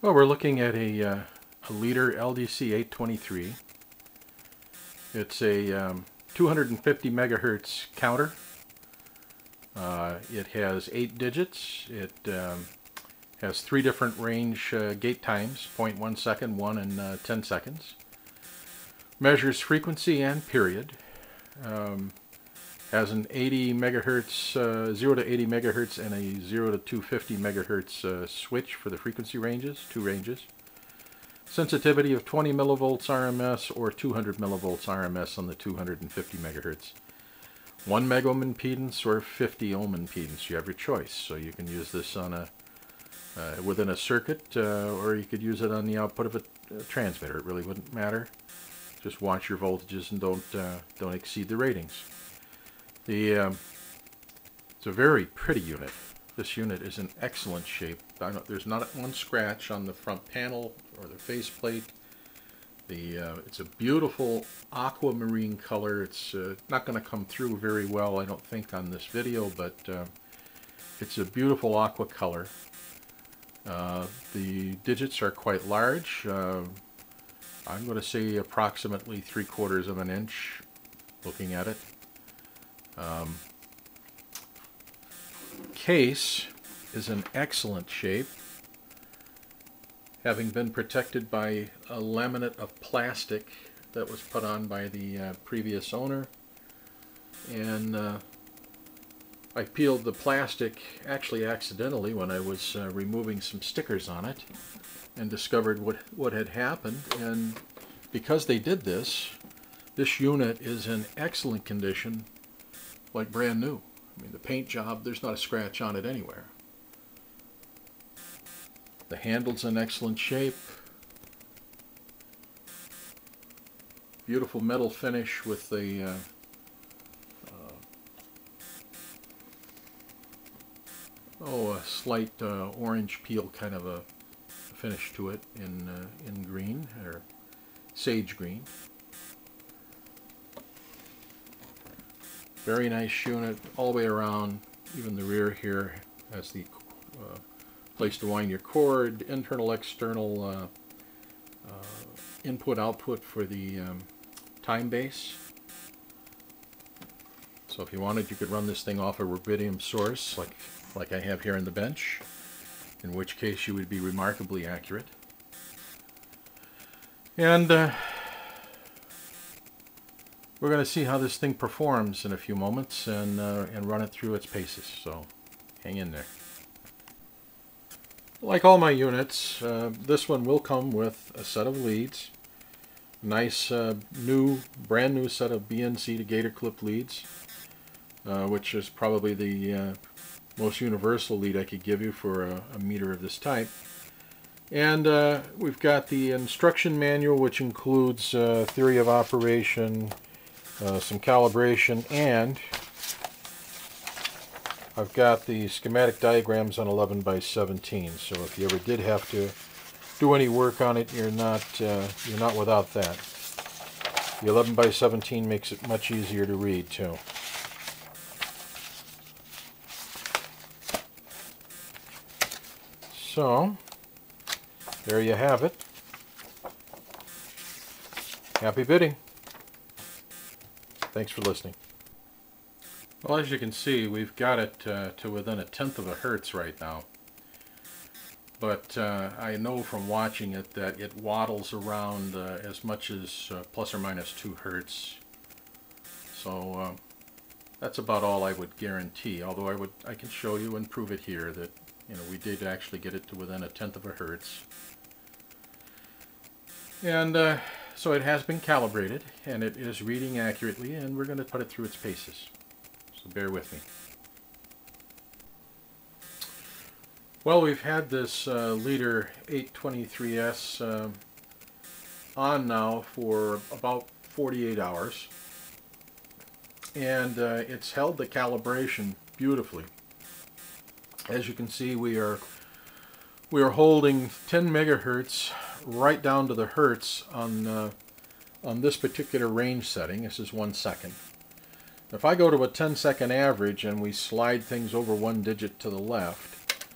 Well, we're looking at a, uh, a Leader LDC 823. It's a um, 250 megahertz counter. Uh, it has eight digits. It um, has three different range uh, gate times, 0.1 second, 1 and uh, 10 seconds. Measures frequency and period. Um, has an 80 megahertz, uh, 0 to 80 megahertz and a 0 to 250 megahertz uh, switch for the frequency ranges, two ranges. Sensitivity of 20 millivolts RMS or 200 millivolts RMS on the 250 megahertz. 1 meg impedance or 50 ohm impedance, you have your choice. So you can use this on a uh, within a circuit uh, or you could use it on the output of a, a, transmitter. It really wouldn't matter. Just watch your voltages and don't, uh, don't exceed the ratings. The, um, it's a very pretty unit. This unit is in excellent shape. there's not one scratch on the front panel or the faceplate. The, uh, it's a beautiful aquamarine color. It's uh, not going to come through very well, I don't think, on this video, but uh, it's a beautiful aqua color. Uh, the digits are quite large. Uh, I'm going to say approximately three quarters of an inch looking at it. Um, case is in excellent shape, having been protected by a laminate of plastic that was put on by the uh, previous owner. And uh, I peeled the plastic actually accidentally when I was uh, removing some stickers on it and discovered what, what had happened. And because they did this, this unit is in excellent condition like brand new. I mean, the paint job, there's not a scratch on it anywhere. The handle's in excellent shape. Beautiful metal finish with the uh, uh, oh, a slight uh, orange peel kind of a finish to it in uh, in green or sage green. Very nice unit all the way around. Even the rear here has the uh, place to wind your cord, internal, external uh, uh, input, output for the um, time base. So if you wanted, you could run this thing off a rubidium source, like, like I have here in the bench, in which case you would be remarkably accurate. And uh, we're going to see how this thing performs in a few moments and, uh, and run it through its paces, so hang in there. Like all my units, uh, this one will come with a set of leads. Nice uh, new, brand new set of BNC to gator clip leads, uh, which is probably the uh, most universal lead I could give you for a, a meter of this type. And uh, we've got the instruction manual, which includes theory of operation, uh, some calibration, and I've got the schematic diagrams on 11 by 17. So if you ever did have to do any work on it, you're not uh, you're not without that. The 11 by 17 makes it much easier to read too. So, there you have it. Happy bidding. Thanks for listening. Well, as you can see, we've got it uh, to within a tenth of a hertz right now. But uh, I know from watching it that it waddles around uh, as much as uh, plus or minus two hertz. So uh, that's about all I would guarantee. Although I would, I can show you and prove it here that you know we did actually get it to within a tenth of a hertz. And uh, so it has been calibrated and it is reading accurately and we're going to put it through its paces. So bear with me. Well, we've had this uh, Leader 823S uh, on now for about 48 hours. And uh, it's held the calibration beautifully. As you can see, we are we are holding 10 megahertz right down to the hertz on, uh, on this particular range setting. This is one second. If I go to a 10 second average and we slide things over one digit to the left,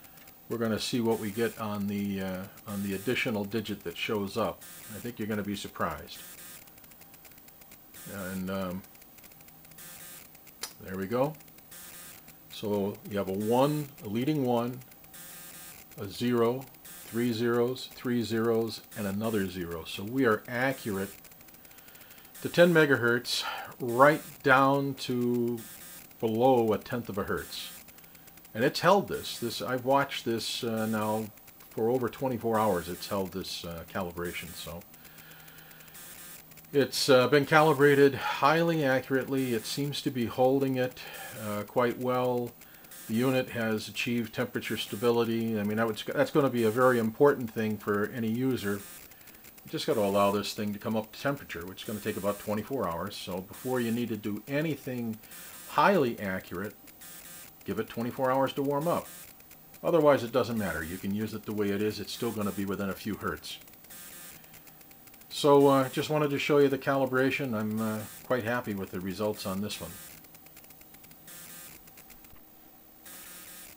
we're going to see what we get on the uh, on the additional digit that shows up. I think you're going to be surprised. And um, there we go. So you have a 1, a leading 1, a 0, three zeros, three zeros, and another 0. So we are accurate to 10 megahertz right down to below a tenth of a hertz. And it's held this. This I've watched this uh, now for over 24 hours. It's held this uh, calibration. So it's uh, been calibrated highly accurately. It seems to be holding it uh, quite well. The unit has achieved temperature stability. I mean, would, that's going to be a very important thing for any user. You just got to allow this thing to come up to temperature, which is going to take about 24 hours. So before you need to do anything highly accurate, give it 24 hours to warm up. Otherwise, it doesn't matter. You can use it the way it is. It's still going to be within a few hertz. So uh, just wanted to show you the calibration. I'm uh, quite happy with the results on this one.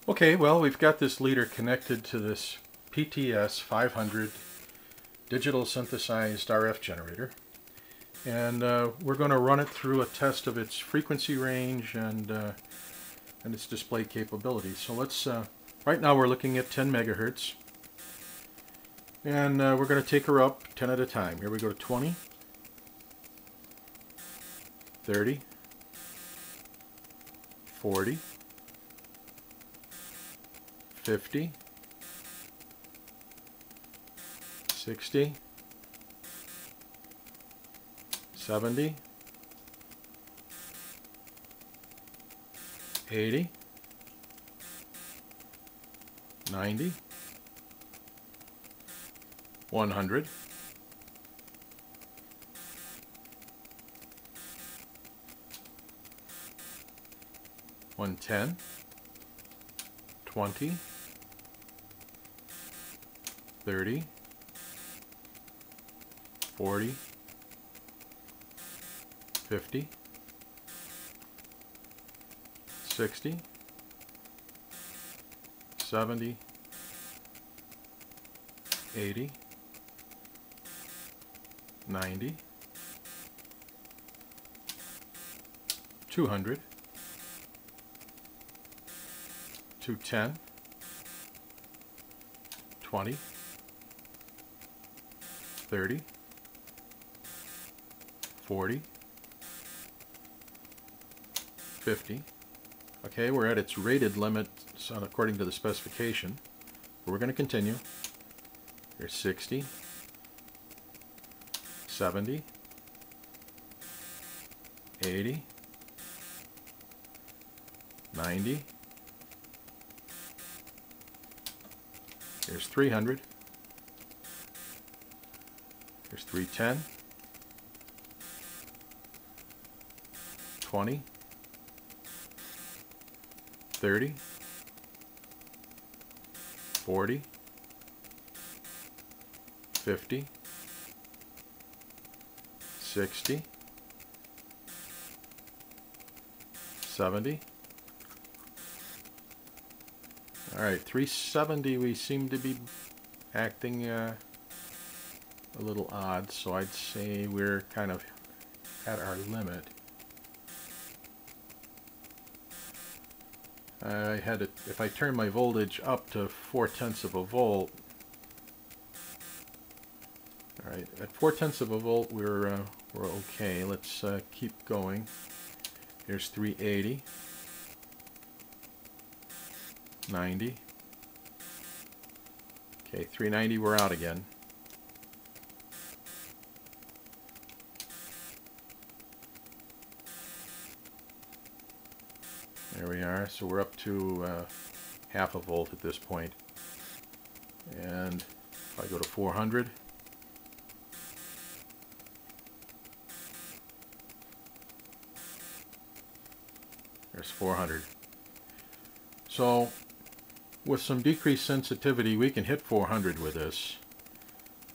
Okay, well, we've got this leader connected to this PTS 500 digital synthesized RF generator. And uh, we're going to run it through a test of its frequency range and, uh, and its display capability. So let's, uh, right now we're looking at 10 megahertz. And uh, we're going to take her up 10 at a time. Here we go to 20, 30, 40, 50, 60, 70, 80, 90, 100, One ten, twenty, thirty, forty, fifty, sixty, seventy, eighty, ninety, two hundred, two ten, twenty, thirty, forty, fifty. Okay, we're at its rated limit according to the specification. We're going to continue. Here's 60, 70, 80, 90, here's 300, here's 310, 20, 30, 40, 50, 60, 70. All right, 370 we seem to be acting uh, a little odd, so I'd say we're kind of at our limit. I had it, if I turn my voltage up to 4 tenths of a volt, alright, at 4 tenths of a volt we're, uh, we're okay. Let's uh, keep going. Here's 380, 90, okay, 390 we're out again. There we are. So we're up to uh, half a volt at this point. And if I go to 400, there's 400. So with some decreased sensitivity, we can hit 400 with this.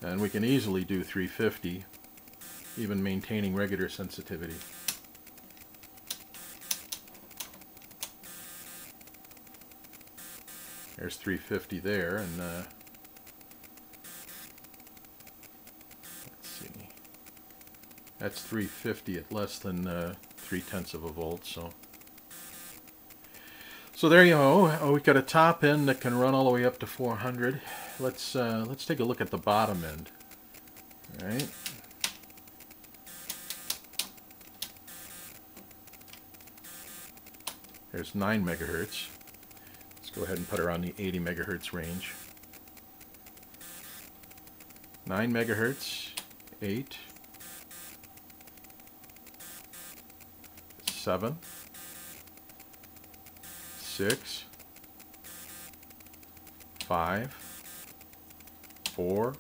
And we can easily do 350, even maintaining regular sensitivity. There's 350 there, and uh, let's see. That's 350 at less than uh, three tenths of a volt. So, so there you go. Oh, we got a top end that can run all the way up to 400. Let's uh, let's take a look at the bottom end. All right. There's 9 megahertz. Let's go ahead and put her on the 80 megahertz range. 9 megahertz, 8, 7, 6, 5, 4,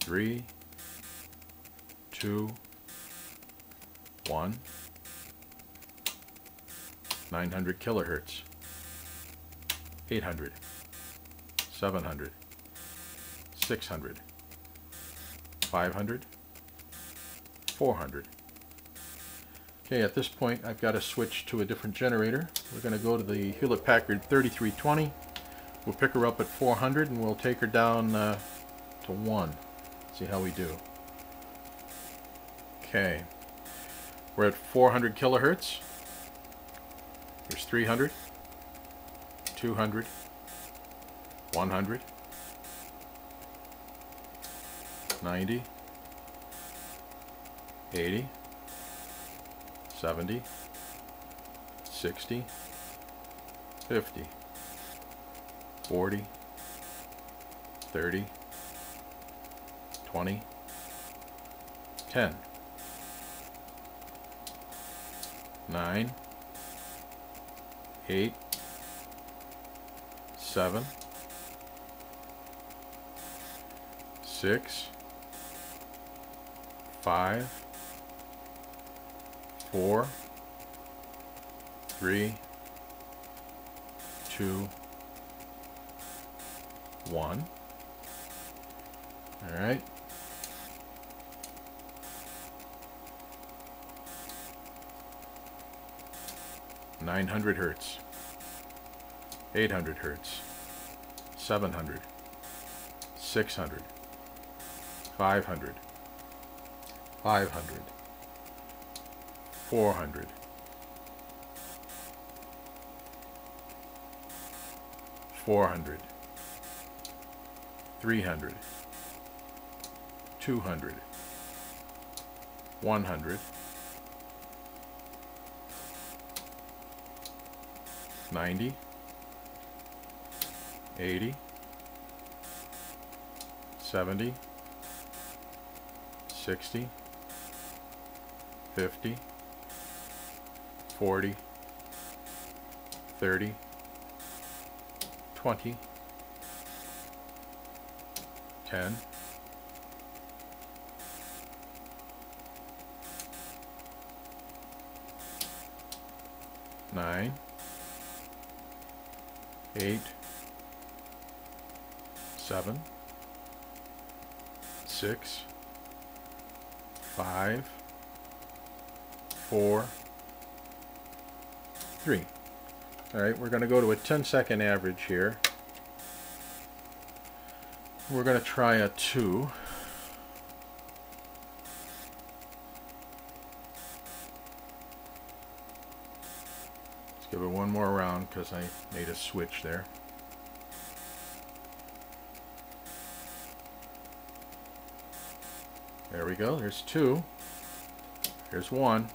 3, 2, 1, 900 kilohertz. 800, 700, 600, 500, 400. Okay, at this point I've got to switch to a different generator. We're going to go to the Hewlett-Packard 3320. We'll pick her up at 400 and we'll take her down uh, to 1. See how we do. Okay. We're at 400 kilohertz. There's 300. 200, 100, 90, 80, 70, 60, 50, 40, 30, 20, 10, 9, 8, seven, six, five, four, three, two, one. All right. Nine hundred hertz. 800 hertz, 700, 600, 500, 500, 400, 400, 300, 200, 100, 90, 80, 70, 60, 50, 40, 30, 20, 10, 9, 8, seven, six, five, four, three. All right, we're going to go to a 10 second average here. We're going to try a two. Let's give it one more round because I made a switch there. There we go. There's two. Here's one.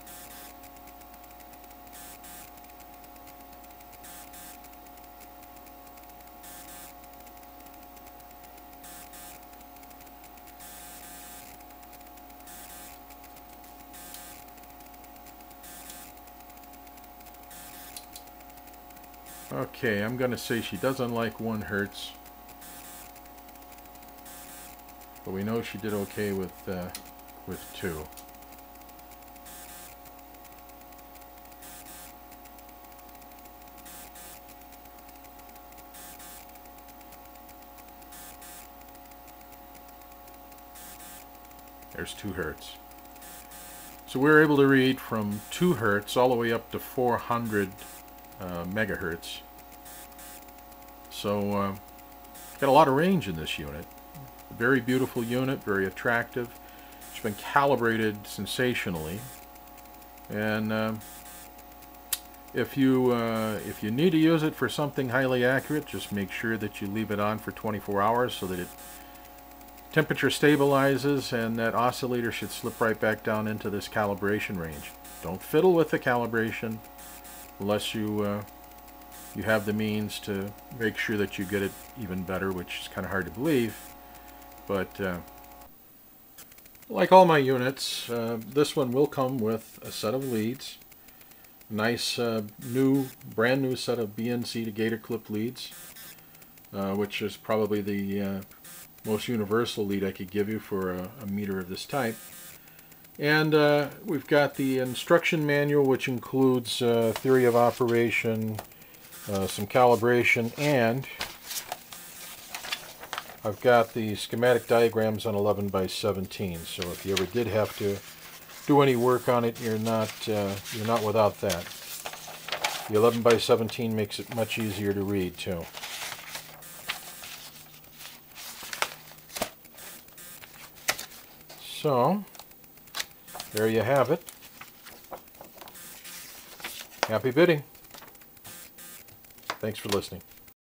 Okay, I'm going to say she doesn't like 1 hertz. But we know she did okay with, uh, with two. There's 2 hertz. So we are able to read from 2 hertz all the way up to 400 uh, megahertz So uh, got a lot of range in this unit. Very beautiful unit, very attractive. It's been calibrated sensationally. And um, if you uh, if you need to use it for something highly accurate, just make sure that you leave it on for 24 hours so that it temperature stabilizes and that oscillator should slip right back down into this calibration range. Don't fiddle with the calibration unless you uh, you have the means to make sure that you get it even better, which is kind of hard to believe. But uh, like all my units, uh, this one will come with a set of leads. Nice uh, new, brand new set of BNC to gator clip leads, uh, which is probably the uh, most universal lead I could give you for a, a meter of this type. And uh, we've got the instruction manual, which includes theory of operation, some calibration, and I've got the schematic diagrams on 11 by 17. So if you ever did have to do any work on it, you're not uh, you're not without that. The 11 by 17 makes it much easier to read too. So, there you have it. Happy bidding. Thanks for listening.